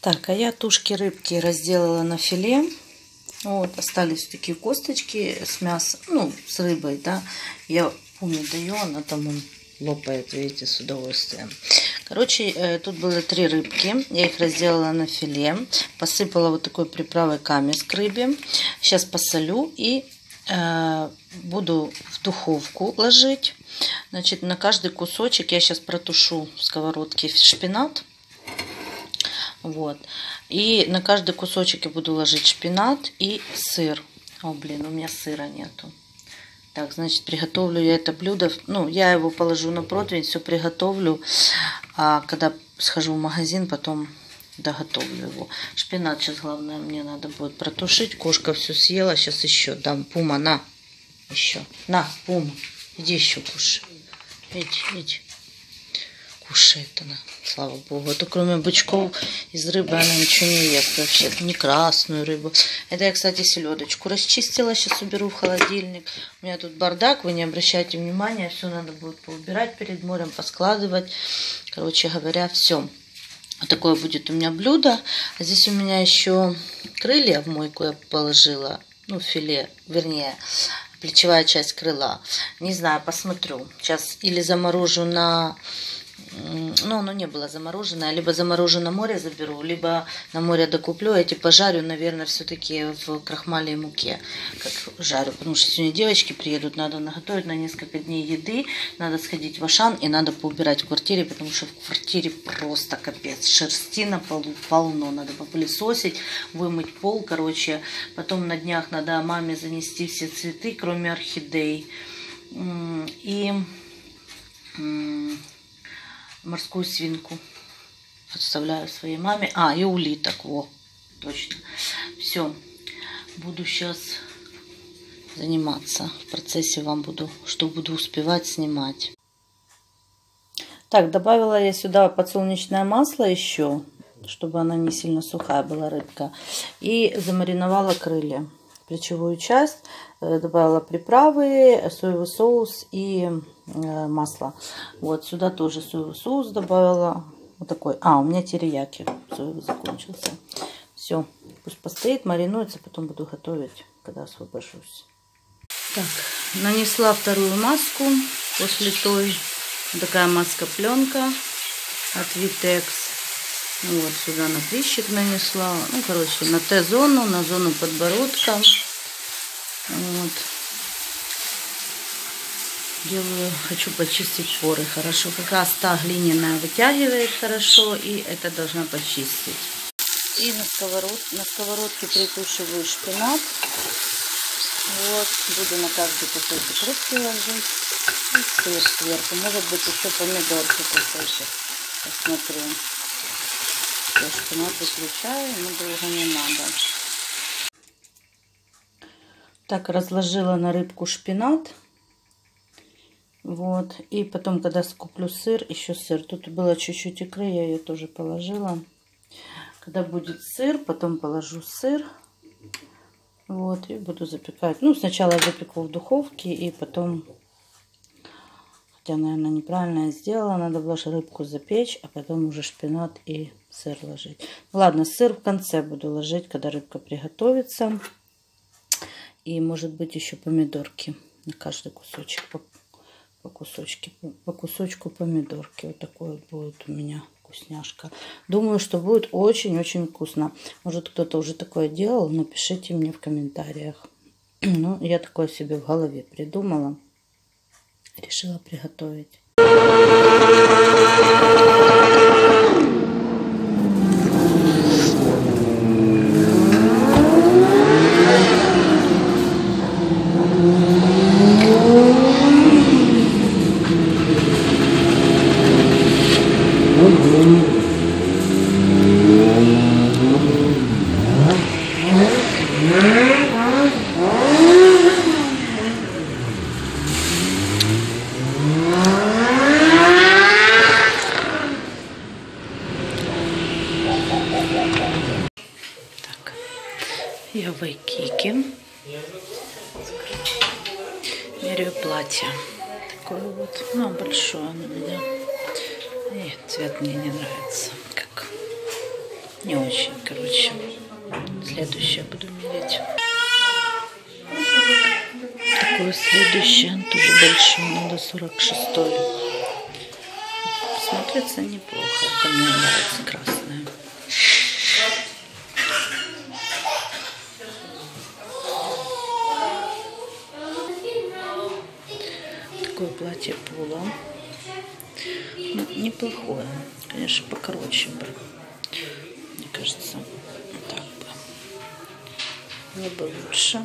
Так, а я тушки рыбки разделала на филе. Вот, остались такие косточки с мясом, ну, с рыбой, да. Я помню, даю, она там он лопает, видите, с удовольствием. Короче, э, тут было три рыбки. Я их разделала на филе. Посыпала вот такой приправой камес к рыбе. Сейчас посолю и э, буду в духовку ложить. Значит, на каждый кусочек я сейчас протушу в сковородке шпинат. Вот. И на каждый кусочек я буду ложить шпинат и сыр. О, блин, у меня сыра нету. Так, значит, приготовлю я это блюдо. Ну, я его положу на противень, все приготовлю. А когда схожу в магазин, потом доготовлю его. Шпинат сейчас, главное, мне надо будет протушить. Кошка все съела. Сейчас еще дам. Пума, на. Еще. На, Пума. Иди еще кушай. Иди, иди кушает она, слава богу. Это кроме бычков из рыбы она ничего не ест вообще. Не красную рыбу. Это я, кстати, селедочку расчистила. Сейчас уберу в холодильник. У меня тут бардак, вы не обращайте внимания. Все надо будет поубирать перед морем, поскладывать. Короче говоря, все. Вот такое будет у меня блюдо. А здесь у меня еще крылья в мойку я положила. Ну, филе, вернее, плечевая часть крыла. Не знаю, посмотрю. Сейчас или заморожу на ну, оно не было замороженное. Либо замороженное море заберу, либо на море докуплю. Эти пожарю, наверное, все-таки в крахмале и муке, как жарю. Потому что сегодня девочки приедут, надо наготовить на несколько дней еды, надо сходить в Ашан и надо поубирать в квартире, потому что в квартире просто капец. Шерсти на полу полно, надо попылесосить, вымыть пол, короче. Потом на днях надо маме занести все цветы, кроме орхидей. И морскую свинку. Подставляю своей маме. А, и улиток, во, точно. Все, буду сейчас заниматься. В процессе вам буду, что буду успевать снимать. Так, добавила я сюда подсолнечное масло еще, чтобы она не сильно сухая была рыбка. И замариновала крылья. Плечевую часть, э, добавила приправы, соевый соус и Э, масло. Вот сюда тоже соевый соус добавила. Вот такой. А, у меня терияки соевый закончился. Все, пусть постоит, маринуется, потом буду готовить, когда освобожусь. Так, нанесла вторую маску после той. Такая маска-пленка от Vitex. Вот сюда на прищик нанесла. Ну, короче, на Т-зону, на зону подбородка. Вот делаю, хочу почистить поры хорошо. Как раз та глиняная вытягивает хорошо, и это должна почистить. И на, сковород, на сковородке притушиваю шпинат. Вот, буду на каждый кусочек рыбки ложить. И сыр сверху. Может быть еще помидорки кусочек. Посмотрю. Я шпинат выключаю, но долго не надо. Так, разложила на рыбку шпинат. Вот. И потом, когда скуплю сыр, еще сыр. Тут было чуть-чуть икры, я ее тоже положила. Когда будет сыр, потом положу сыр. Вот. И буду запекать. Ну, сначала запеку в духовке, и потом... Хотя, наверное, неправильно я сделала. Надо было рыбку запечь, а потом уже шпинат и сыр ложить. Ладно, сыр в конце буду ложить, когда рыбка приготовится. И, может быть, еще помидорки на каждый кусочек по кусочке, по кусочку помидорки. Вот такой вот будет у меня вкусняшка. Думаю, что будет очень-очень вкусно. Может, кто-то уже такое делал, напишите мне в комментариях. Ну, я такое себе в голове придумала. Решила приготовить. Я в Айкике. Меряю платье. Такое вот, ну, большое на меня. И цвет мне не очень, короче. Следующее буду мерить. Такое следующее, тоже большое, надо 46 Смотрится неплохо, это мне нравится красное. Такое платье пола. Ну, неплохое. Конечно, покороче бы. Было бы лучше.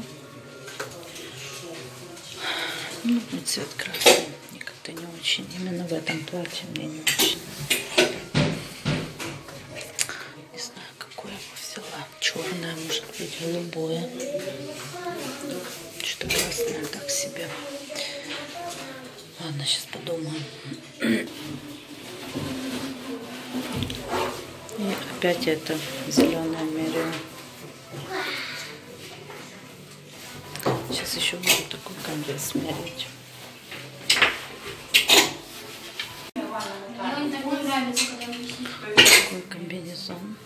Ну, мне цвет красный. Мне как-то не очень. Именно в этом платье мне не очень. Не знаю, какое я бы взяла. Черное, может быть, голубое. Что-то красное так себе. Ладно, сейчас подумаем. И опять это зеленое меряю. Сейчас еще буду такой конвес мерить. Такой комбинезон.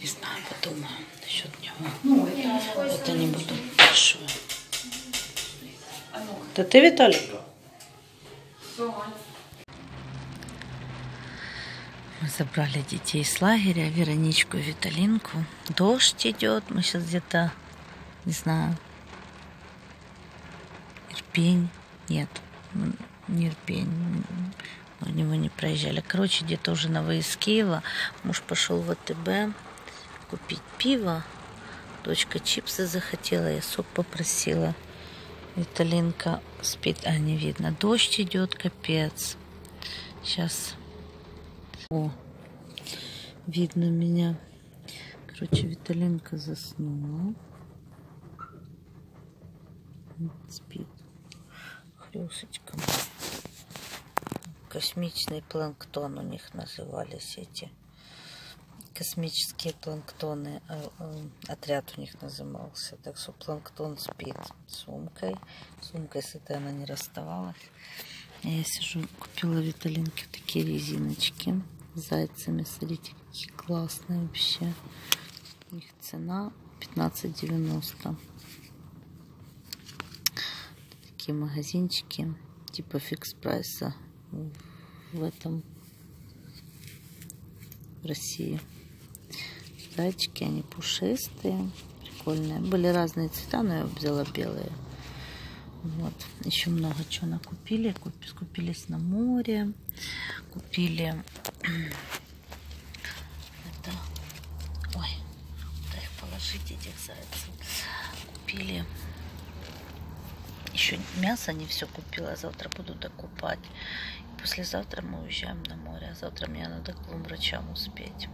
Не знаю, подумаю насчет него. Ну, это не буду большое. Это ты, Виталик? Мы забрали детей с лагеря, Вероничку и Виталинку. Дождь идет, мы сейчас где-то, не знаю, Ирпень, нет, не Ирпень, в него не проезжали. Короче, где-то уже на выезд Киева муж пошел в АТБ купить пиво, дочка чипсы захотела, я сок попросила. Виталинка спит, а не видно. Дождь идет, капец. Сейчас. О, видно меня. Короче, Виталинка заснула. Спит. Хрюшечка. Космичный планктон у них назывались эти. Космические планктоны. а, а, Отряд у них назывался. Так что планктон спит сумкой. Сумкой с этой она не расставалась. Я сижу, купила Виталинке такие резиночки с зайцами. Смотрите, какие классные вообще. Их цена 15,90. Такие магазинчики типа фикс прайса в этом в России. Зайчики, они пушистые, прикольные. Были разные цвета, но я взяла белые. Вот. Еще много чего накупили. Купи- Скупились на море. Купили это... Ой, положить, этих зайцев? Купили еще мясо не все купила, завтра буду докупать. Послезавтра мы уезжаем на море, а завтра мне надо к двум врачам успеть.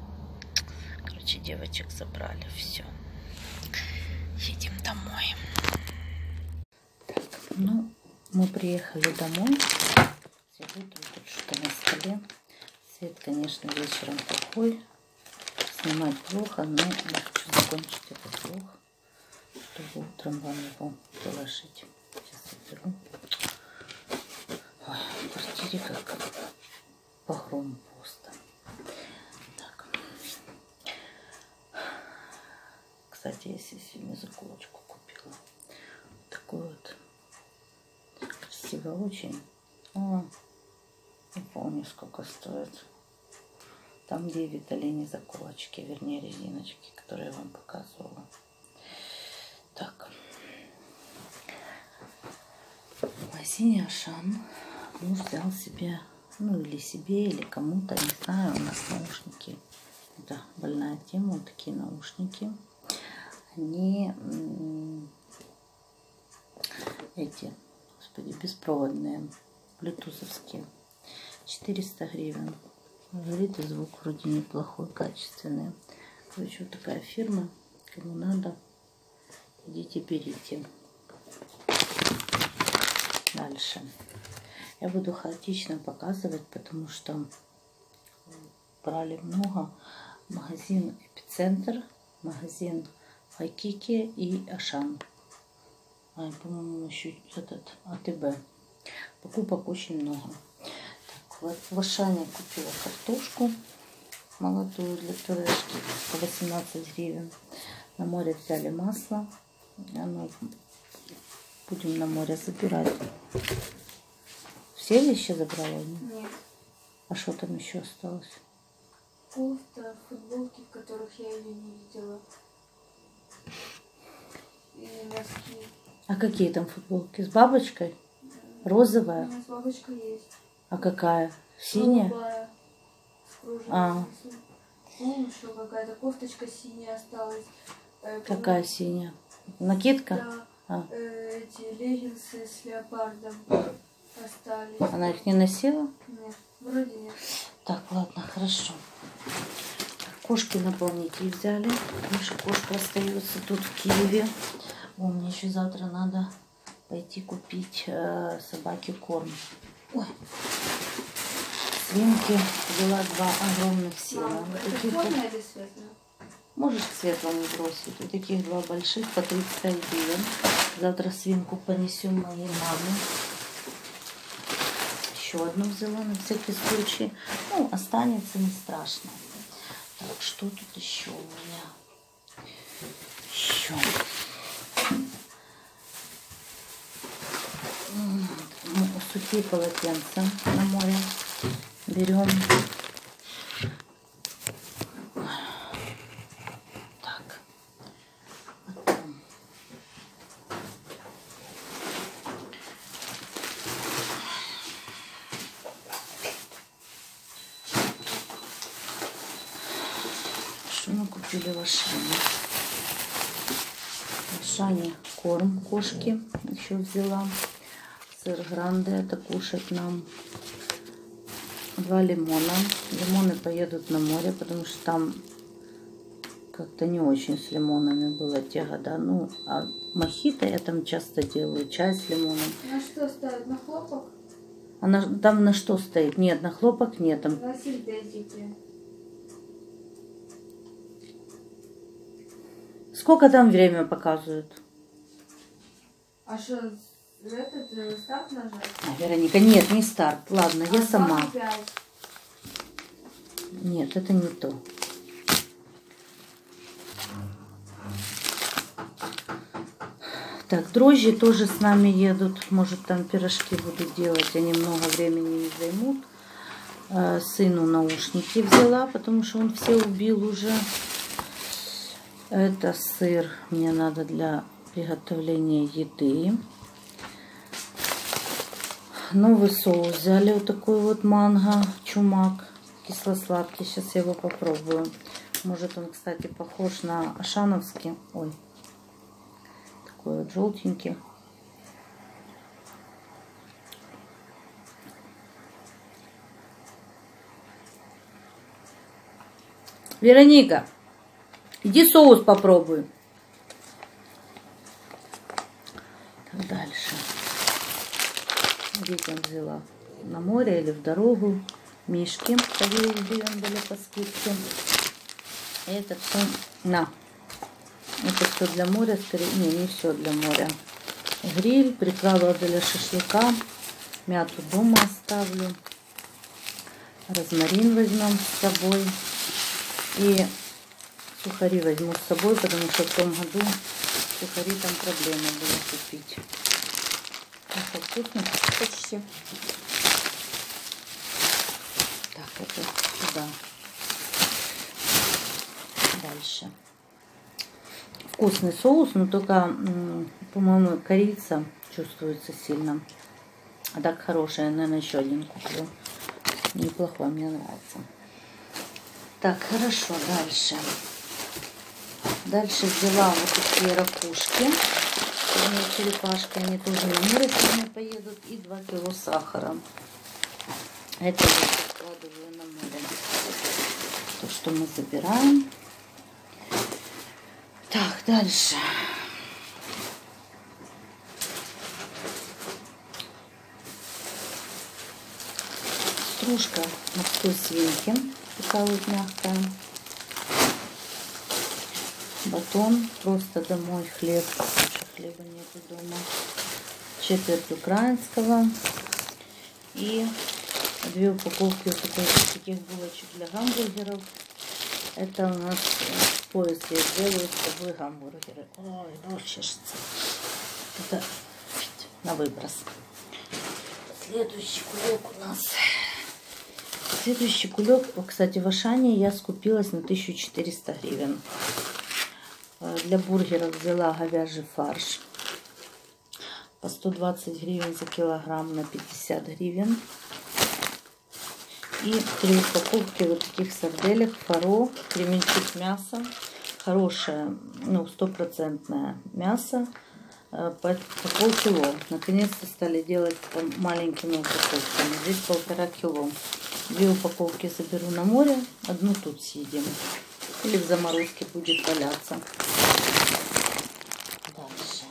Короче, девочек забрали, все. Едем домой. Так, ну, мы приехали домой. Все тут что на столе. Свет, конечно, вечером плохой. Снимать плохо, но я хочу закончить этот влог, чтобы утром вам его положить. Сейчас уберу. Ой, в квартире как погром пусто. Так. Кстати, я себе сегодня заколочку купила. Такой вот. Красиво очень. О, не помню, сколько стоит. Там, где Виталине заколочки, вернее, резиночки, которые я вам показывала. Так. Магазине Ашан муж взял себе, ну или себе, или кому-то, не знаю, у нас наушники. Это больная тема, вот такие наушники. Они эти, господи, беспроводные, блютусовские. 400 гривен. Говорит, и звук вроде неплохой, качественный. Короче, вот такая фирма. Кому надо, идите, берите. Дальше. Я буду хаотично показывать, потому что брали много. Магазин Эпицентр, магазин Вайкики и Ашан. А, по-моему, еще этот АТБ. Покупок очень много. В Ашане купила картошку молодую для пюрешки по 18 гривен. На море взяли масло. Оно будем на море забирать. Все вещи забрала? Нет. А что там еще осталось? Кофта, футболки, в которых я ее не видела. И носки. А какие там футболки? С бабочкой? Розовая? У нас бабочка есть. А какая? Синяя? Голубая. А. Ну, еще какая-то кофточка синяя осталась. Э, Какая по-моему, синяя? Накидка? Да. А. Э, эти леггинсы с леопардом остались. Она их не носила? Нет, вроде нет. Так, ладно, хорошо. Кошки наполнитель взяли. Наша кошка остается тут в Киеве. О, мне еще завтра надо пойти купить э, собаке корм. Ой. Свинки взяла два огромных. Мама, Вот это таких вот- или? Можешь светлому бросить. Вот таких два больших по 35 гривен. Завтра свинку понесем моей маме. Еще одну взяла на всякий случай. Ну, останется, не страшно. Так, что тут еще у меня? Еще. Ну, Сухие полотенца на море берем. Так. Что мы купили в Ашане? В Ашане корм кошки еще взяла. Сыр гранде это кушать нам. Два лимона. Лимоны поедут на море, потому что там как-то не очень с лимонами было те года. Ну, а мохито я там часто делаю, чай с лимоном. На что ставят? На хлопок? А на- там на что стоит? Нет, на хлопок нет. Там сельдетики. Сколько там время показывают? А что, этот э, старт нажать? А, Вероника, нет, не старт. Ладно, я А, сама. 25. Нет, это не то. Так, дрожжи тоже с нами едут. Может, там пирожки буду делать. Они много времени не займут. Э, Сыну наушники взяла, потому что он все убил уже. Это сыр мне надо для приготовления еды. Новый соус взяли вот такой вот манго, чумак, кисло-сладкий. Сейчас я его попробую. Может он, кстати, похож на ашановский. Ой, такой вот желтенький. Вероника, иди соус попробуй. Так, дальше. Детям взяла на море или в дорогу. Мишки по 9 гривен были по скидке. И это все на. Это все для моря, скорее, не, не все для моря. Гриль, приправа для шашлыка. Мяту дома оставлю. Розмарин возьмем с собой. И сухари возьму с собой, потому что в том году сухари там проблема была купить. Вкусно? Почти. Так, это сюда. Дальше. Вкусный соус, но только, по-моему, корица чувствуется сильно. А так хорошая, наверное, еще один куплю. Неплохой, мне нравится. Так, хорошо, дальше. Дальше взяла вот такие ракушки. Вернее, черепашки, они тоже на море сегодня поедут. И 2 кило сахара. Это я складываю на море. То, что мы забираем. Так, дальше. Стружка морской свинки. Такая вот мягкая. батон, просто домой хлеб, хлеба нету дома, четверть украинского и две упаковки вот таких, таких булочек для гамбургеров. Это у нас в поиске делают с собой гамбургеры. Ой, нож чешется. Это на выброс. Следующий кулек у нас. Следующий кулек, кстати, в Ашане я скупилась на 1400 гривен. Для бургеров взяла говяжий фарш по 120 гривен за килограмм на 50 гривен. И три упаковки вот таких сарделек, фаро, кременчук мясо. Хорошее, ну, стопроцентное мясо по, по полкило. Наконец-то стали делать маленькими упаковками. Здесь полтора кило. Две упаковки заберу на море, одну тут съедим. Или в заморозке будет валяться. Дальше.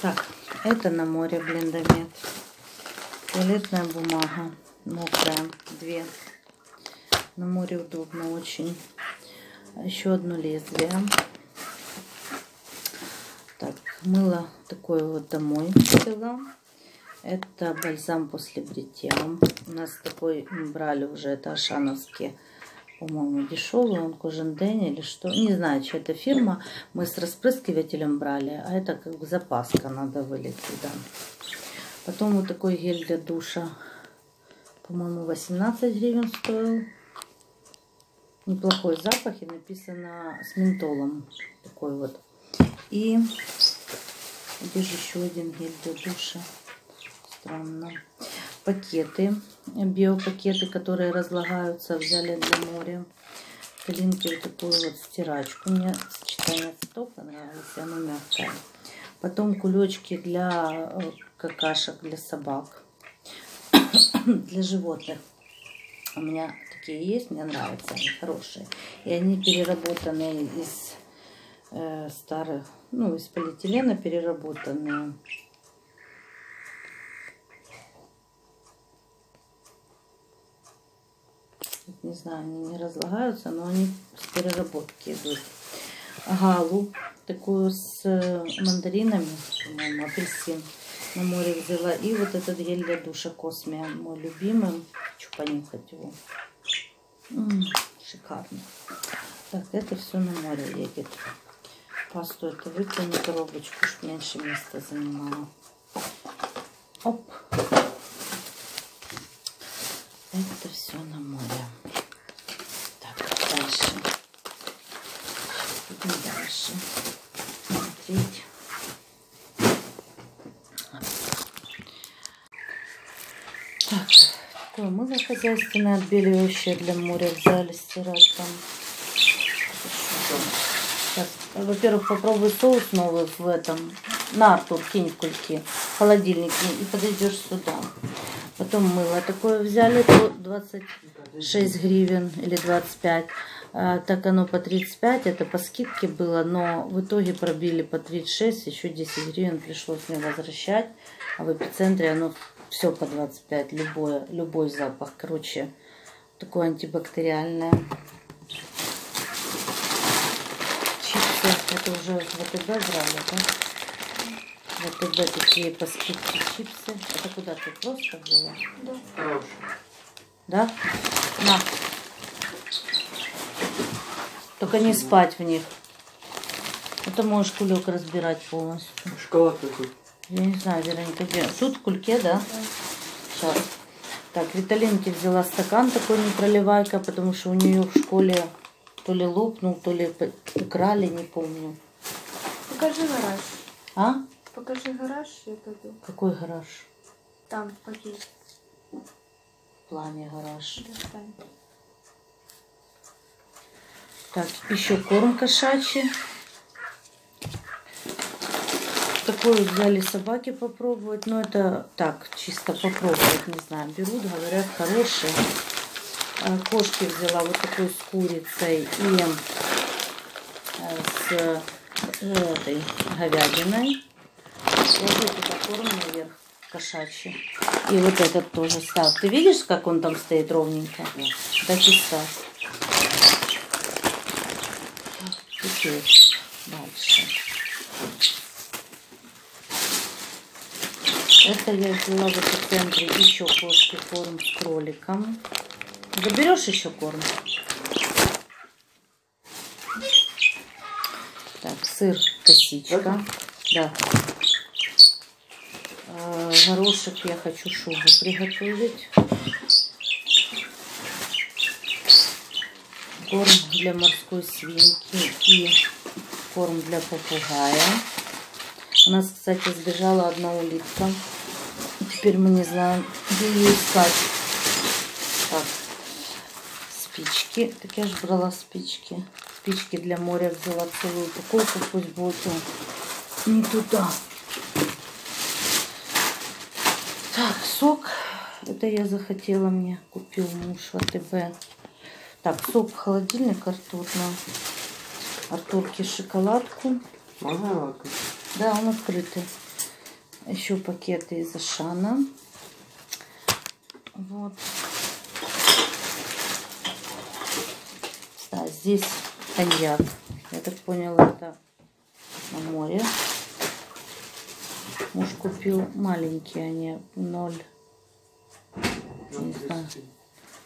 Так, это на море блендомет. Туалетная бумага мокрая, две. На море удобно очень. Еще одно лезвие. Мыло такое вот домой взяла. Это бальзам после бритья. У нас такой брали уже, это ашановский, по-моему, дешевый, он Коженден или что. Не знаю, что это фирма. Мы с распрыскивателем брали, а это как бы запаска, надо вылить туда. Потом вот такой гель для душа, по-моему, 18 гривен стоил. Неплохой запах и написано с ментолом. Такой вот. И где же еще один гель для душа? Странно. Пакеты, биопакеты, которые разлагаются, взяли для моря. Калинки вот такую вот стирачку. Мне сочетание цветов понравилось, оно мягкое. Потом кулечки для э, какашек, для собак, для животных. У меня такие есть, мне нравятся, они хорошие. И они переработанные из э, старых, ну, из полиэтилена переработанные. Не знаю, они не разлагаются, но они с переработки идут. Галу, такую с э, мандаринами, по-моему, апельсин на море взяла. И вот этот гель для душа Космия, мой любимый. Хочу понюхать его. М -м, шикарно. Так, это все на море едет пасту эту выполню коробочку, чтобы меньше места занимала. Оп. Это все на море. Так, дальше. Идем дальше. Смотреть. Так, такое мыло хозяйственное отбеливающее для моря взяли стирать там. Сейчас, во-первых, попробуй соус новый в этом. На, тут кинь в кульки. В холодильник и подойдешь сюда. Потом мыло такое взяли, 26 гривен или 25. А, так оно по 35, это по скидке было, но в итоге пробили по 36, еще 10 гривен пришлось мне возвращать. А в эпицентре оно все по 25, любое, любой запах. Короче, такое антибактериальное. Это уже в ВТБ брали, да? ВТБ такие по скидке чипсы. Это куда ты просто взяла? Да. Хороший. Да? На. Только не спать в них. Это можешь кулек разбирать полностью. Шоколад какой? Я не знаю, Вероника, где? Тут в кульке, да? Сейчас. Так, Виталинки взяла стакан такой не проливайка, потому что у нее в школе то ли лопнул, то ли украли, не помню. Покажи гараж. А? Покажи гараж, я пойду. Какой гараж? Там пакет. В плане гараж. Достань. Так, еще корм кошачий. Такой взяли собаки попробовать. Но это так, чисто попробовать, не знаю. Берут, говорят, хорошие. А, Кошки взяла вот такой с курицей и э, с э, этой говядиной. Ложу туда корм наверх кошачий. И вот этот тоже став. Ты видишь, как он там стоит ровненько? Так и став. Теперь дальше. Это я взяла в эпицентре еще кошки корм с кроликом. Заберешь еще корм? Так, сыр косичка. Да. А, горошек я хочу шубу приготовить. Корм для морской свинки и корм для попугая. У нас, кстати, сбежала одна улитка. Теперь мы не знаем, где ее искать. Так, спички. Так я же брала спички. Спички для моря взяла целую упаковку, пусть будет не туда. Так, сок. Это я захотела мне. Купил муж в АТБ. Так, сок в холодильник Артур на Артурке шоколадку. Можно Да, он открытый. Еще пакеты из Ашана. Вот. Да, здесь коньяк. Я так поняла, это на море. Муж купил маленькие, они 0, не знаю,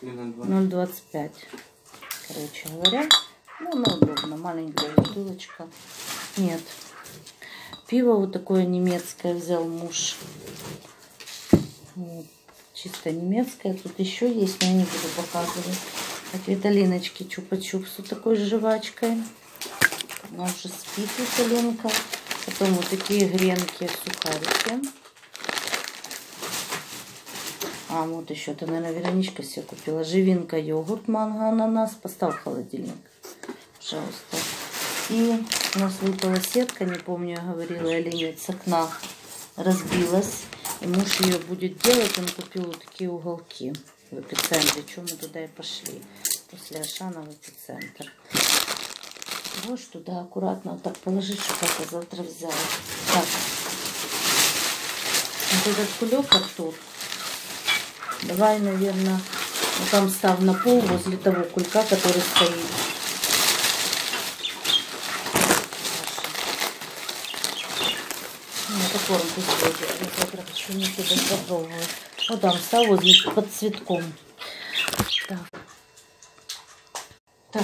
0,25. Короче говоря, ну, ну, удобно, маленькая бутылочка. Нет, Пиво вот такое немецкое взял муж. Вот. Чисто немецкое. Тут еще есть, но я не буду показывать. Так, Виталиночки чупа-чупс вот такой с жвачкой. Она уже спит, Виталинка. Потом вот такие гренки, сухарики. А, вот еще, это, наверное, Вероничка себе купила. Живинка, йогурт, манго, ананас. Поставь в холодильник, пожалуйста. И у нас выпала сетка, не помню, я говорила или нет, с окна разбилась. И муж ее будет делать, он купил вот такие уголки в эпицентре. Чем мы туда и пошли? После Ашана в эпицентр. Вот туда аккуратно вот так положить, чтобы это завтра взяла. Так. Вот этот кулек, Артур. Давай, наверное, вот там став на пол возле того кулька, который стоит. корм пусть Я завтра туда попробовать. Вот там стал возле под цветком. Так. Так.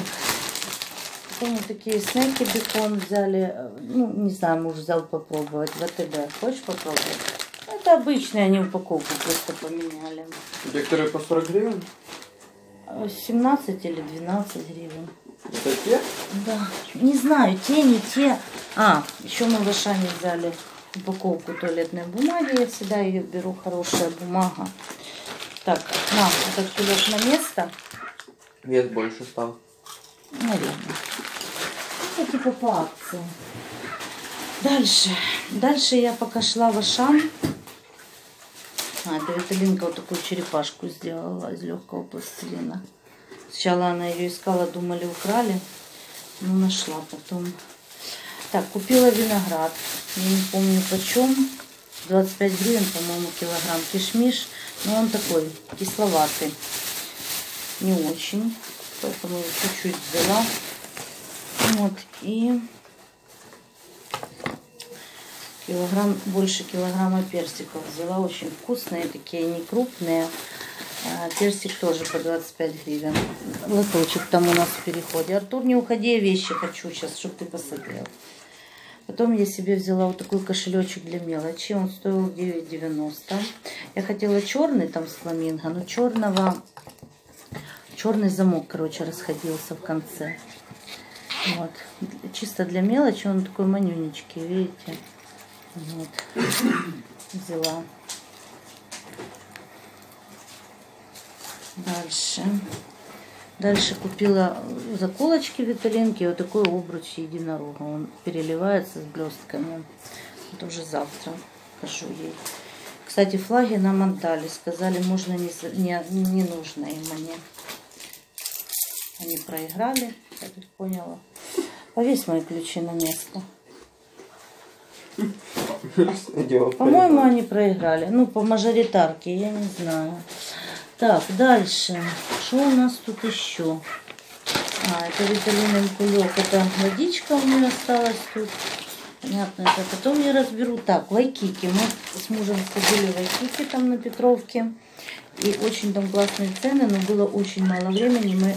Потом вот такие снеки бекон взяли. Ну, не знаю, муж взял попробовать в АТБ. Хочешь попробовать? Это обычные, они упаковку просто поменяли. Те, которые по 40 гривен? 17 или 12 гривен. Это те? Да. Не знаю, те, не те. А, еще мы Ашане взяли упаковку туалетной бумаги. Я всегда ее беру, хорошая бумага. Так, на, этот кулек на место. Вес больше стал. Наверное. Это типа по акции. Дальше. Дальше я пока шла в Ашан. А, это Виталинка вот такую черепашку сделала из легкого пластилина. Сначала она ее искала, думали, украли. Но нашла потом. Так, купила виноград. Я не помню почем. 25 гривен, по-моему, килограмм кишмиш. Но он такой кисловатый. Не очень. Поэтому чуть-чуть взяла. Вот. И килограмм, больше килограмма персиков взяла. Очень вкусные, такие не крупные. А персик тоже по 25 гривен. Лоточек там у нас в переходе. Артур, не уходи, я вещи хочу сейчас, чтобы ты посмотрел. Потом я себе взяла вот такой кошелечек для мелочи. Он стоил 9,90. Я хотела черный там с фламинго, но черного... Черный замок, короче, расходился в конце. Вот. Чисто для мелочи он такой манюнечкий, видите? Вот. Взяла. Дальше. Дальше купила заколочки Виталинки, вот такой обруч единорога. Он переливается с блестками. Это уже завтра покажу ей. Кстати, флаги нам отдали. Сказали, можно не, не, не нужно им они. Они проиграли, я так поняла. Повесь мои ключи на место. По-моему, они проиграли. Ну, по мажоритарке, я не знаю. Так, дальше. Что у нас тут еще? А, это виталиновый кулек. Это водичка у меня осталась тут. Понятно, это потом я разберу. Так, Вайкики. Мы с мужем сходили в Вайкики там на Петровке. И очень там классные цены, но было очень мало времени. Мы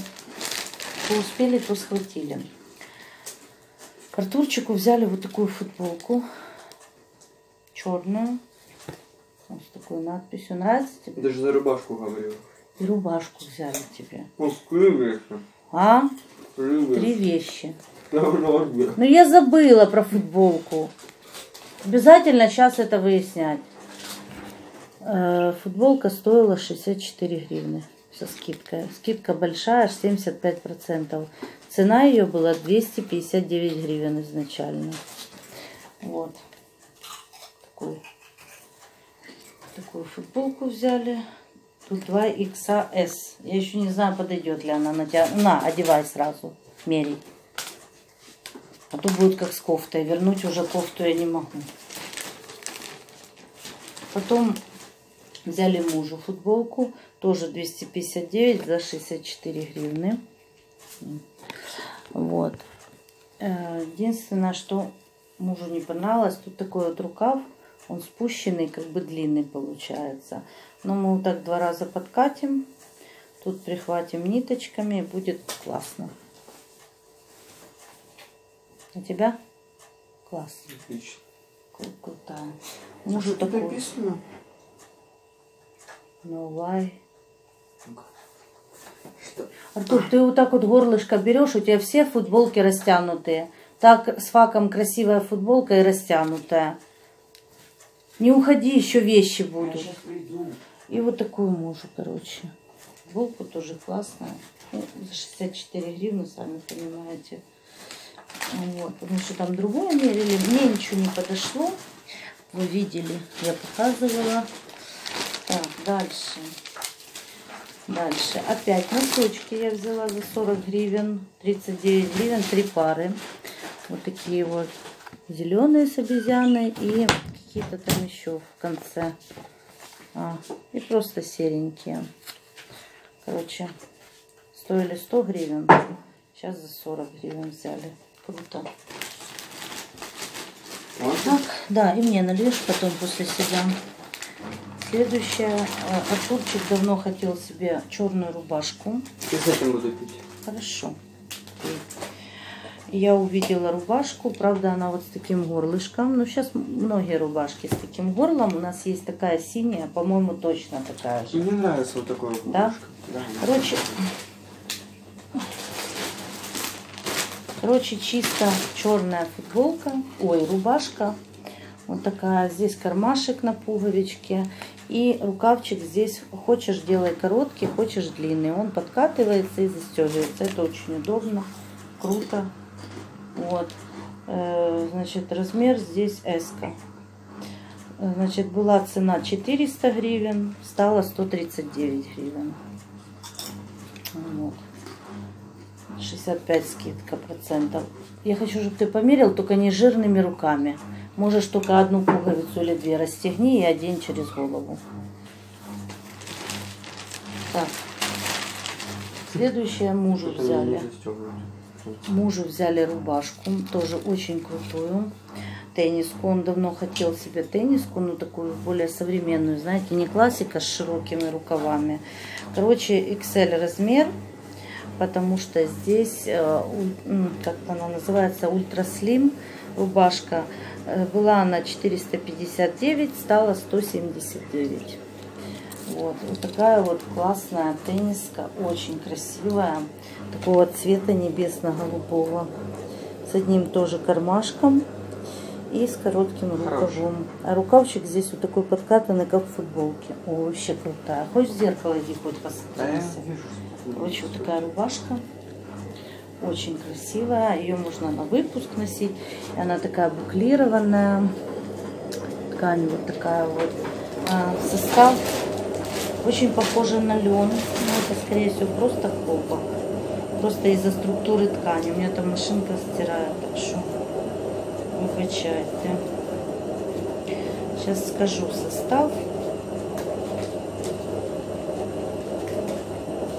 то успели, то схватили. Артурчику взяли вот такую футболку. Черную. Вот с такой надписью. Нравится тебе? Даже за рубашку говорил. И рубашку взяли тебе. Ну, скрываешься. А? Три вещи. Давно Но я забыла про футболку. Обязательно сейчас это выяснять. Э, Футболка стоила 64 гривны со скидкой. Скидка большая, аж 75%. Цена ее была 259 гривен изначально. Вот. Такую, такую футболку взяли. Тут 2XS. Я еще не знаю, подойдет ли она на тебя. На, одевай сразу. Мерей. А то будет как с кофтой. Вернуть уже кофту я не могу. Потом взяли мужу футболку. Тоже 259 за 64 гривны. Вот. Э, Единственное, что мужу не понравилось, тут такой вот рукав. Он спущенный, как бы длинный получается. Но мы вот так два раза подкатим. Тут прихватим ниточками и будет классно. У тебя? Класс. Отлично. Кру- Крутая. А Мужу что тут такой. написано? No why? Что? Артур, ты вот так вот горлышко берешь, у тебя все футболки растянутые. Так с факом красивая футболка и растянутая. Не уходи, еще вещи будут. И вот такую мужу, короче. Футболку тоже классная. Ну, за 64 гривны, сами понимаете. Вот, потому что там другое мерили. Мне ничего не подошло. Вы видели, я показывала. Так, дальше. Дальше. Опять носочки я взяла за 40 гривен. 39 гривен, три пары. Вот такие вот зеленые с обезьяной и какие-то там еще в конце. А, и просто серенькие. Короче, стоили 100 гривен. Сейчас за 40 гривен взяли. Круто. Вот. Так, да, и мне нальешь потом после себя. Следующее. Артурчик давно хотел себе черную рубашку. И этим буду пить. Хорошо. И Я увидела рубашку, правда, она вот с таким горлышком. Ну, сейчас многие рубашки с таким горлом. У нас есть такая синяя, по-моему, точно такая же. Мне нравится вот такое Да? рубашка. Да? Короче, короче, чисто черная футболка, ой, рубашка. Вот такая, здесь кармашек на пуговичке. И рукавчик здесь, хочешь делай короткий, хочешь длинный. Он подкатывается и застегивается. Это очень удобно, круто. Вот. Э, Значит, размер здесь S. -ка. Значит, была цена 400 гривен, стала 139 гривен. Вот. 65 скидка процентов. Я хочу, чтобы ты померил, только не жирными руками. Можешь только одну пуговицу или две расстегни и одень через голову. Так. Следующее мужу взяли. Мужу взяли рубашку, тоже очень крутую. Тенниску. Он давно хотел себе тенниску, но такую более современную, знаете, не классика с широкими рукавами. Короче, XL размер, потому что здесь, э, как она называется, ультраслим рубашка. Э, Была она 459, стала 179. Вот, вот такая вот классная тенниска, очень красивая, такого цвета небесно-голубого, с одним тоже кармашком и с коротким рукавом. А рукавчик здесь вот такой подкатанный, как в футболке. О, вообще крутая. Хоть в зеркало иди, хоть посмотрися. Короче, вот такая рубашка. Очень красивая. Ее можно на выпуск носить. И она такая буклированная. Ткань вот такая вот. А, состав очень похожа на лен. Но это, скорее всего, просто хлопок. Просто из-за структуры ткани. У меня там машинка стирает, так что вибачайте. Сейчас скажу состав.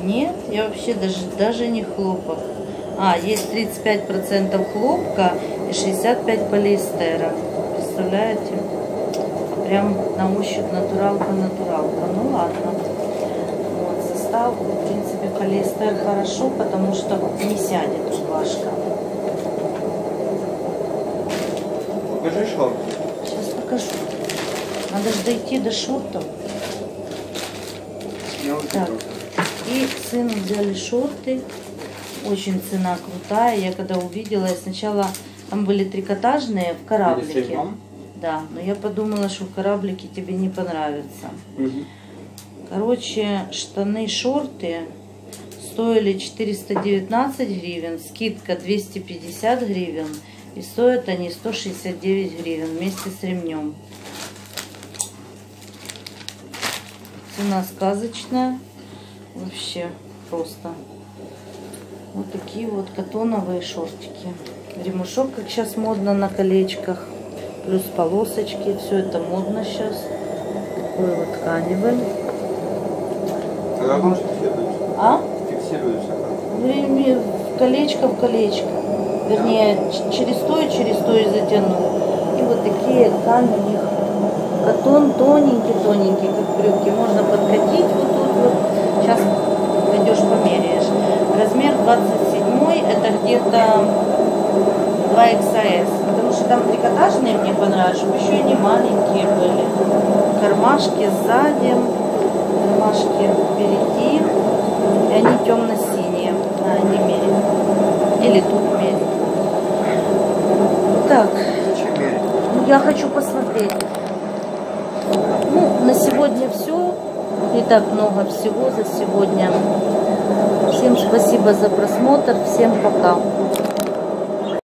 Нет, я вообще даже, даже не хлопок. А, есть 35% хлопка и 65 полиэстера. Представляете? Прям на ощупь натуралка-натуралка. Ну ладно. Вот, состав, в принципе, полиэстер хорошо, потому что не сядет рубашка. Покажи шорты. Сейчас покажу. Надо же дойти до шортов. Так. И сыну взяли шорты. Очень цена крутая. Я когда увидела, я сначала там были трикотажные в кораблике. Да, но я подумала, что в кораблике тебе не понравится. Мгм. Короче, штаны, шорты стоили 419 гривен, скидка 250 гривен. И стоят они 169 гривен вместе с ремнем. Цена сказочная. Вообще просто. Вот такие вот катоновые шортики. Ремушок, как сейчас модно на колечках. Плюс полосочки. Все это модно сейчас. Такой вот тканевый. А? А? Фиксируется как? Время в колечко в колечко. Вернее, через то и через то и затянул. И вот такие ткани у них. Катон тоненький-тоненький, как брюки. Можно подкатить вот тут вот. Сейчас пойдешь померяешь. Размер 27 это где-то 2XS. Потому что там трикотажные мне понравились, чтобы еще и не маленькие были. Кармашки сзади, кармашки впереди. И они темно-синие. А, не мерить. Или тут мерить. Так, ну, я хочу посмотреть. Ну, на сегодня все. Не так много всего за сегодня. Всем спасибо за просмотр. Всем пока.